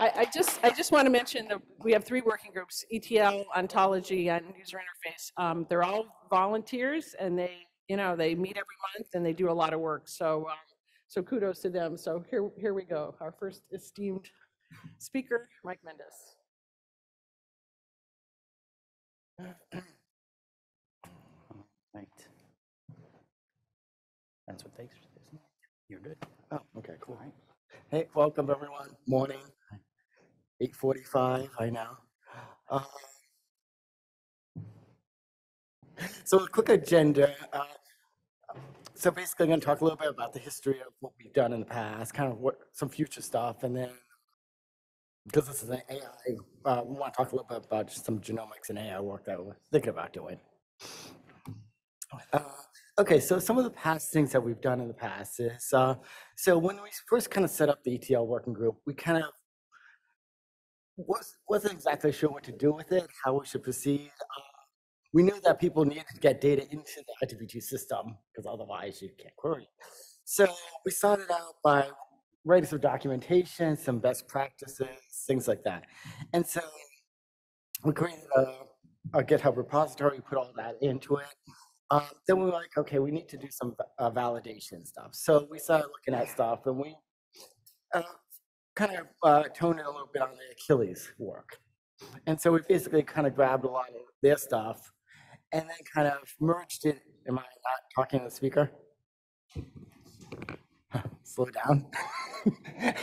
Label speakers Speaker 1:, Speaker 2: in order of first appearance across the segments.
Speaker 1: I, I just, I just want to mention that we have three working groups, ETL, ontology, and user interface. Um, they're all volunteers and they, you know, they meet every month and they do a lot of work. So, um, so kudos to them. So here, here we go. Our first esteemed speaker, Mike Mendis.
Speaker 2: Right. That's what takes. You're good. Oh, okay, cool.
Speaker 3: Hey, welcome everyone. Morning. 8:45. I know. Uh, so a quick agenda. Uh, so basically, I'm going to talk a little bit about the history of what we've done in the past, kind of what some future stuff, and then because this is an AI, uh, we want to talk a little bit about just some genomics and AI work that we're thinking about doing. Uh, okay, so some of the past things that we've done in the past is uh, so when we first kind of set up the ETL working group, we kind of was, wasn't exactly sure what to do with it, how we should proceed. Uh, we knew that people needed to get data into the I2B2 system because otherwise you can't query. So we started out by writing some documentation, some best practices, things like that. And so we created a, a GitHub repository, we put all that into it. Um, then we were like, okay, we need to do some uh, validation stuff. So we started looking at stuff and we uh, kind of uh, toned it a little bit on the Achilles work. And so we basically kind of grabbed a lot of their stuff and then kind of merged it. Am I not talking to the speaker? Slow down.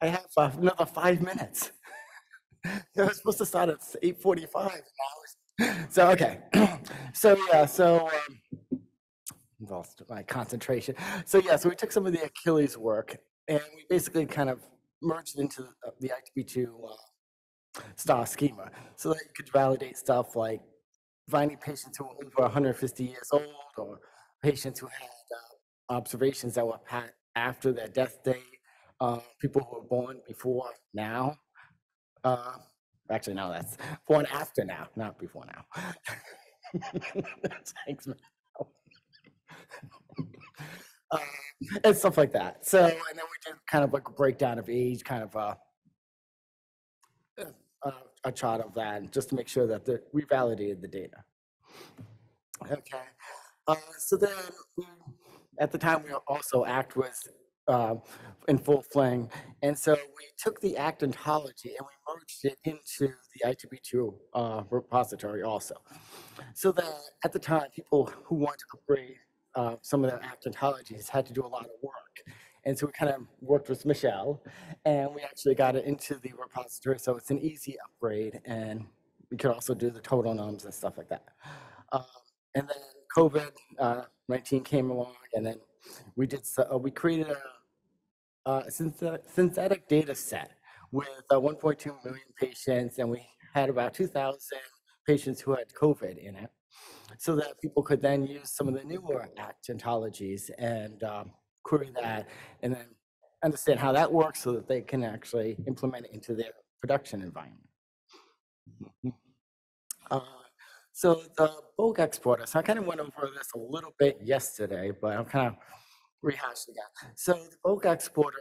Speaker 3: I have uh, another five minutes. I was supposed to start at 8:45 now. So okay. so yeah. So um, lost my concentration. So yeah. So we took some of the Achilles work and we basically kind of merged into the, the I2B2 uh, star schema so that you could validate stuff like finding patients who were over 150 years old or patients who had uh, observations that were after their death date, uh, people who were born before now. Uh, actually, no, that's born after now, not before now. Thanks, man. Uh, and stuff like that. So, and then we did kind of like a breakdown of age, kind of uh, uh, a chart of that, just to make sure that the, we validated the data. Okay. Uh, so then, at the time, we also ACT was uh, in full fling, and so we took the ACT ontology and we merged it into the I2B2 uh, repository also. So that at the time, people who want to upgrade uh, some of the ACT ontologies had to do a lot of work. And so we kind of worked with Michelle and we actually got it into the repository. So it's an easy upgrade and we could also do the total nums and stuff like that. Um, and then COVID uh, 19 came along and then we did, uh, we created a, a synthetic, synthetic data set with uh, 1.2 million patients and we had about 2,000 patients who had COVID in it so that people could then use some of the newer ACT ontologies and um, query that and then understand how that works so that they can actually implement it into their production environment. Uh, so the bulk exporter, so I kind of went over this a little bit yesterday, but I'm kind of rehashing again. So the bulk exporter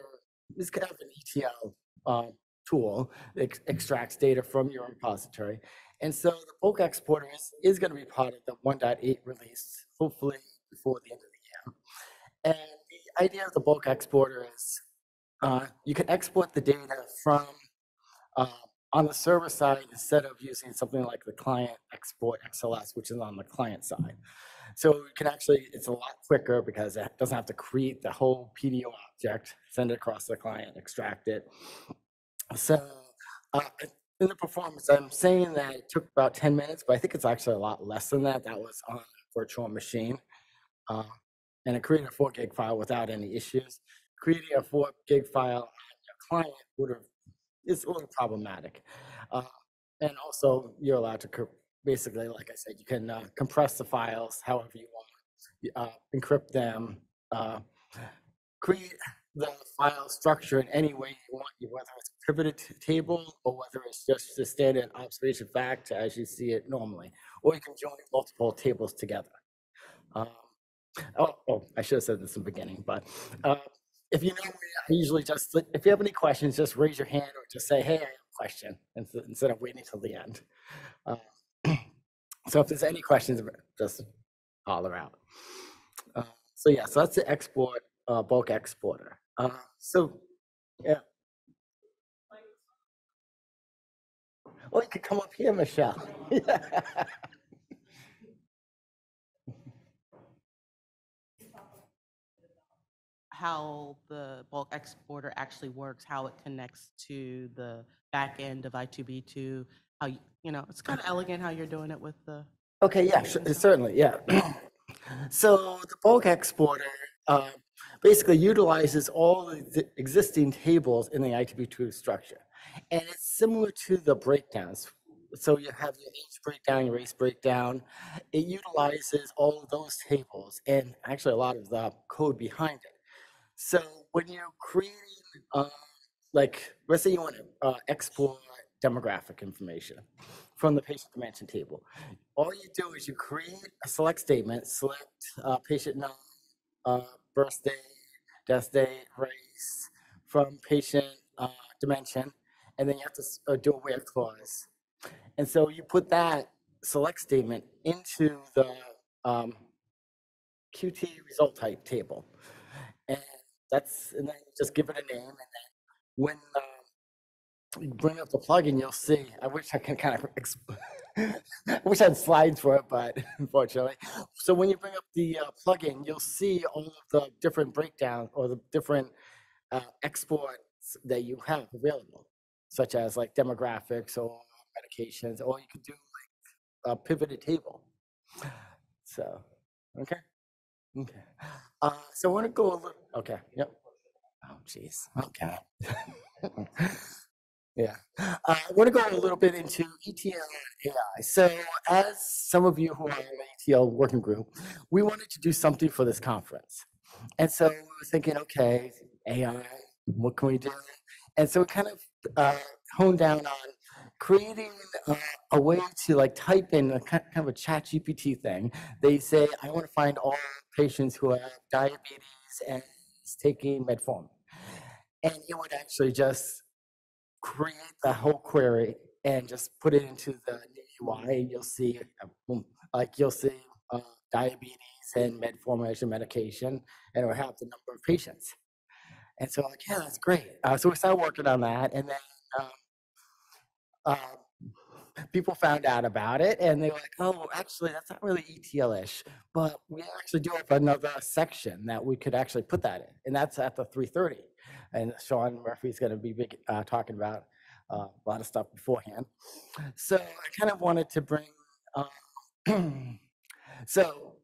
Speaker 3: is kind of an ETL uh, tool that extracts data from your repository and so the bulk exporter is, is going to be part of the 1.8 release, hopefully before the end of the year. And the idea of the bulk exporter is uh, you can export the data from uh, on the server side instead of using something like the client export XLS, which is on the client side. So you can actually, it's a lot quicker because it doesn't have to create the whole PDO object, send it across the client, extract it. So uh, in the performance, I'm saying that it took about 10 minutes, but I think it's actually a lot less than that. That was on virtual machine. Uh, and it created a four gig file without any issues. Creating a four gig file on your client would have, is a little problematic. Uh, and also you're allowed to basically, like I said, you can uh, compress the files however you want, uh, encrypt them, uh, create the file structure in any way you want, whether it's a pivoted table or whether it's just the standard observation fact as you see it normally, or you can join multiple tables together. Um, oh, oh, I should have said this in the beginning, but uh, if you know me, I usually just, if you have any questions, just raise your hand or just say, hey, I have a question, instead of waiting till the end. Uh, So if there's any questions, just holler out. Uh, So yeah, so that's the export, uh, bulk exporter. Uh, So, yeah. Oh, you could come up here, Michelle.
Speaker 4: how the bulk exporter actually works, how it connects to the back end of I2B2, how, you you know, it's kind of elegant how you're doing it with the,
Speaker 3: Okay, yeah, certainly, yeah. So the bulk exporter uh, basically utilizes all the existing tables in the I2B2 structure. And it's similar to the breakdowns. So you have your age breakdown, your race breakdown. It utilizes all of those tables and actually a lot of the code behind it. So when you're creating, uh, like, let's say you want to uh, export demographic information from the patient dimension table all you do is you create a select statement, select uh, patient name, uh, birthday, death date, race from patient uh, dimension, and then you have to uh, do a where clause. And so you put that select statement into the um, QT result type table. And that's, and then you just give it a name, and then when you bring up the plugin, you'll see, I wish I can kind of, exp- I wish I had slides for it, but unfortunately. So when you bring up the uh, plugin, you'll see all of the different breakdowns or the different uh, exports that you have available, such as like demographics or medications, or you could do like a pivoted table. So, okay. Okay. Uh, so I want to go a little, okay, yep. Oh, jeez, okay. Yeah. Uh, I want to go a little bit into ETL and AI. So, as some of you who are in the ETL working group, we wanted to do something for this conference. And so we were thinking, okay, AI, what can we do? And so we kind of uh, honed down on creating uh, a way to like type in a kind of a chat GPT thing. They say, I want to find all patients who have diabetes and taking metformin. And it would actually just create the whole query and just put it into the UI, you'll see, boom, like you'll see uh, diabetes and your medication, and it'll have the number of patients. And so, like, yeah, that's great. Uh, so we started working on that, and then um, um, people found out about it, and they were like, "Oh, actually, that's not really ETL-ish, but we actually do have another section that we could actually put that in, and that's at the 3:30." And Shawn Murphy's going to be big, uh, talking about uh, a lot of stuff beforehand. So I kind of wanted to bring. Uh, so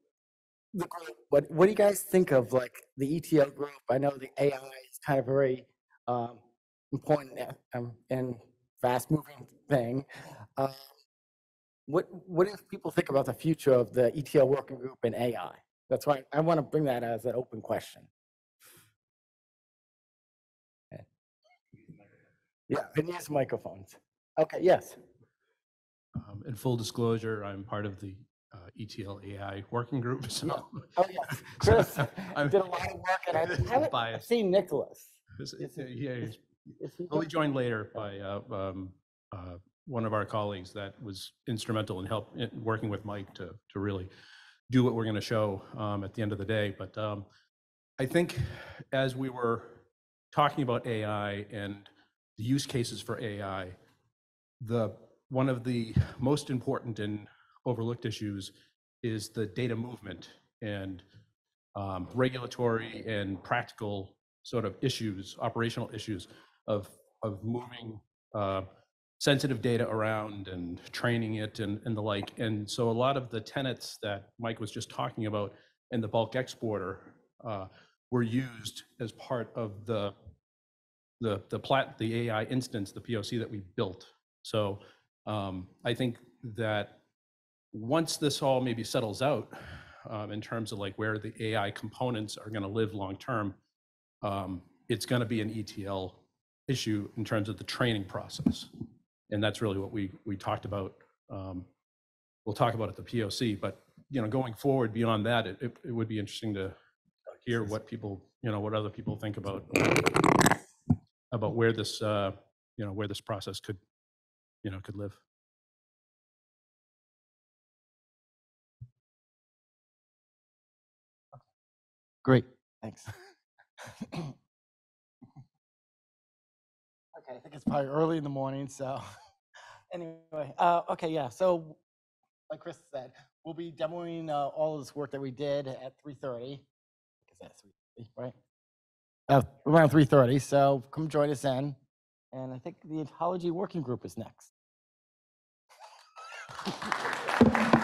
Speaker 3: the group, what what do you guys think of like the ETL group? I know the AI is kind of very um, important um, and fast moving thing. Um, what what do people think about the future of the ETL working group and AI? That's why I want to bring that as an open question. Okay. Yeah, and use microphones. Okay, yes.
Speaker 5: Um, In full disclosure, I'm part of the uh, ETL AI working group, so.
Speaker 3: Oh, yes. Chris
Speaker 5: I'm-
Speaker 3: did a lot of work, and I haven't
Speaker 5: Biased.
Speaker 3: seen Nicholas.
Speaker 5: Uh, Yeah, he's
Speaker 3: Is he there?
Speaker 5: joined later by uh, um, uh, one of our colleagues that was instrumental in help, in working with Mike to, to really do what we're going to show um, at the end of the day. But um, I think as we were talking about AI and the use cases for AI, the, one of the most important and overlooked issues is the data movement and um, regulatory and practical sort of issues, operational issues of, of moving uh, sensitive data around and training it and, and the like. And so a lot of the tenets that Mike was just talking about in the bulk exporter uh, were used as part of the the the plat the AI instance, the POC that we built. So um, I think that once this all maybe settles out um, in terms of like where the AI components are going to live long term, um, it's going to be an ETL issue in terms of the training process, and that's really what we we talked about. Um, we'll talk about at the POC, but you know, going forward beyond that, it, it, it would be interesting to hear what people you know, what other people think about, about where this, uh, you know, where this process could, you know, could live.
Speaker 3: Great, thanks. Okay, I think it's probably early in the morning, so, anyway, uh, okay, yeah, so, like Chris said, we'll be demoing, uh, all of this work that we did at three thirty. Is that three thirty, right? Uh, around three thirty, so come join us then, and I think the Ecology Working Group is next.